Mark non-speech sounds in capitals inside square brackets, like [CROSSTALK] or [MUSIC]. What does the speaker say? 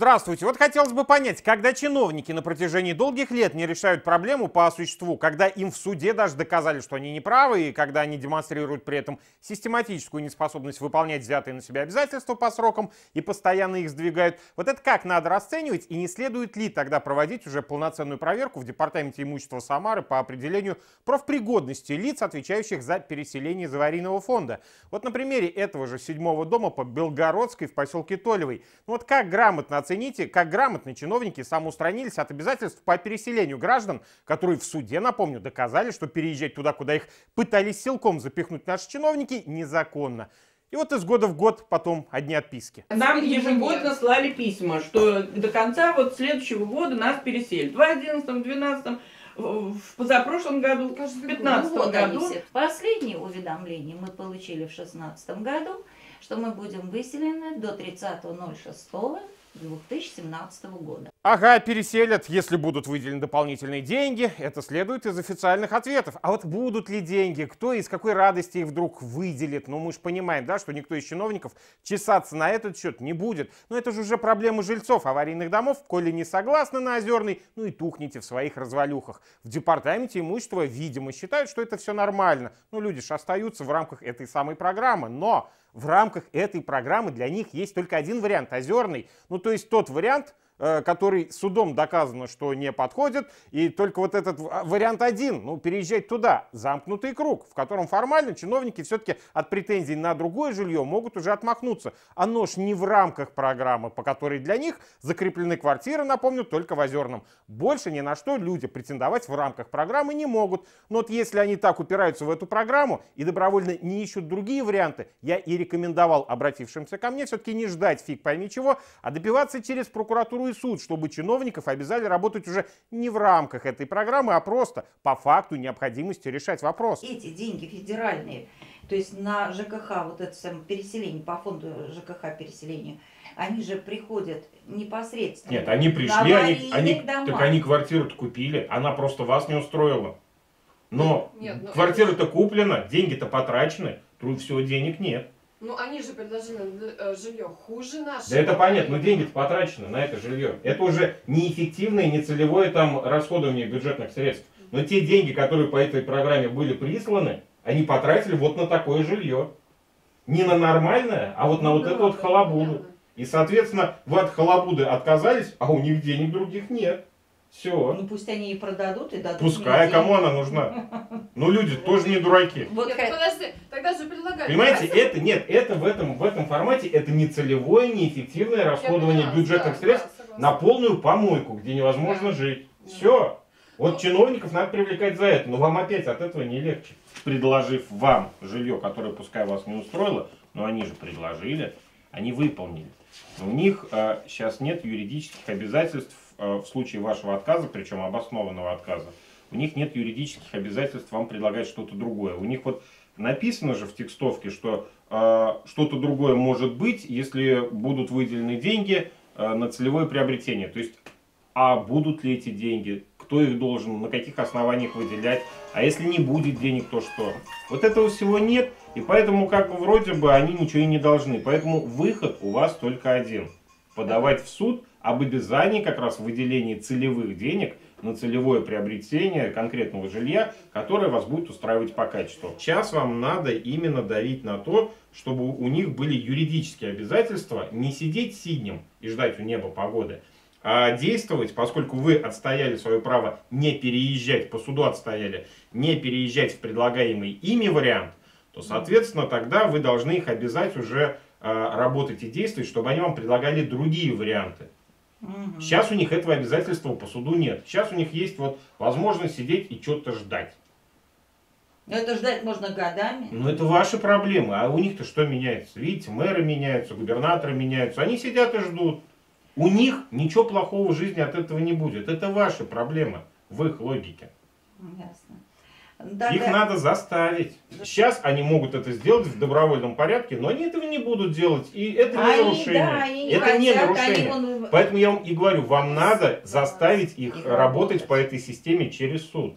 Здравствуйте. Вот хотелось бы понять, когда чиновники на протяжении долгих лет не решают проблему по существу, когда им в суде даже доказали, что они неправы, и когда они демонстрируют при этом систематическую неспособность выполнять взятые на себя обязательства по срокам и постоянно их сдвигают, вот это как надо расценивать и не следует ли тогда проводить уже полноценную проверку в Департаменте имущества Самары по определению профпригодности лиц, отвечающих за переселение из аварийного фонда? Вот на примере этого же седьмого дома по Белгородской в поселке Толевой. Ну вот как грамотно оцените, как грамотно чиновники самоустранились от обязательств по переселению граждан, которые в суде, напомню, доказали, что переезжать туда, куда их пытались силком запихнуть наши чиновники, незаконно. И вот из года в год потом одни отписки. Нам ежегодно слали письма, что до конца вот следующего года нас переселят. В 11 12 в позапрошлом году, в 15 году. Последнее уведомление мы получили в 16 году, что мы будем выселены до 30.06 2017 года. Ага, переселят, если будут выделены дополнительные деньги. Это следует из официальных ответов. А вот будут ли деньги? Кто из какой радости их вдруг выделит? Ну, мы же понимаем, да, что никто из чиновников чесаться на этот счет не будет. Но это же уже проблема жильцов аварийных домов. Коли не согласны на Озерный, ну и тухните в своих развалюхах. В департаменте имущества, видимо, считают, что это все нормально. Ну, люди же остаются в рамках этой самой программы. Но в рамках этой программы для них есть только один вариант, озерный. Ну, то есть тот вариант, который судом доказано, что не подходит, и только вот этот вариант один, ну, переезжать туда, замкнутый круг, в котором формально чиновники все-таки от претензий на другое жилье могут уже отмахнуться. Оно ж не в рамках программы, по которой для них закреплены квартиры, напомню, только в Озерном. Больше ни на что люди претендовать в рамках программы не могут. Но вот если они так упираются в эту программу и добровольно не ищут другие варианты, я и рекомендовал обратившимся ко мне все-таки не ждать фиг пойми чего, а добиваться через прокуратуру и суд, чтобы чиновников обязали работать уже не в рамках этой программы, а просто по факту необходимости решать вопрос. Эти деньги федеральные, то есть на ЖКХ, вот это самое переселение, по фонду ЖКХ переселению, они же приходят непосредственно. Нет, они пришли, они, они, так они квартиру-то купили, она просто вас не устроила. Но ну, квартира-то куплена, деньги-то потрачены, тут всего денег нет. Ну, они же предложили э, жилье хуже нашего. Да это понятно, но деньги потрачены на это жилье. Это уже неэффективное, нецелевое там расходование бюджетных средств. Но те деньги, которые по этой программе были присланы, они потратили вот на такое жилье. Не на нормальное, а вот на ну, вот да, эту вот халабуду. И, соответственно, вы от халабуды отказались, а у них денег других нет. Все. Ну пусть они и продадут, и дадут Пускай, кому она нужна? Ну люди [LAUGHS] тоже не дураки. Вот нет, подожди. Понимаете, это нет, это в этом, в этом формате это не целевое, неэффективное расходование понимаю, бюджетных да, средств да, на полную помойку, где невозможно да. жить. Все. Вот ну, чиновников надо привлекать за это, но вам опять от этого не легче. Предложив вам жилье, которое пускай вас не устроило, но они же предложили, они выполнили. у них э, сейчас нет юридических обязательств Э, в случае вашего отказа, причем обоснованного отказа, у них нет юридических обязательств вам предлагать что-то другое. У них вот написано же в текстовке, что э, что-то другое может быть, если будут выделены деньги э, на целевое приобретение. То есть, а будут ли эти деньги, кто их должен, на каких основаниях выделять, а если не будет денег, то что? Вот этого всего нет, и поэтому как бы вроде бы они ничего и не должны. Поэтому выход у вас только один. Подавать в суд об обязании как раз выделения целевых денег на целевое приобретение конкретного жилья, которое вас будет устраивать по качеству. Сейчас вам надо именно давить на то, чтобы у них были юридические обязательства, не сидеть сиднем и ждать у неба погоды, а действовать, поскольку вы отстояли свое право не переезжать, по суду отстояли, не переезжать в предлагаемый ими вариант, то, соответственно, тогда вы должны их обязать уже э, работать и действовать, чтобы они вам предлагали другие варианты. Угу. Сейчас у них этого обязательства по суду нет. Сейчас у них есть вот возможность сидеть и что-то ждать. Но это ждать можно годами. Ну это ваши проблемы. А у них-то что меняется? Видите, мэры меняются, губернаторы меняются. Они сидят и ждут. У них ничего плохого в жизни от этого не будет. Это ваши проблемы в их логике. Ясно. Да, Их надо заставить. Сейчас они могут это сделать в добровольном порядке, но они этого не будут делать. И это не они, нарушение. Да, не это хотят, не нарушение. Они... Поэтому я вам и говорю, вам надо заставить их работать по этой системе через суд.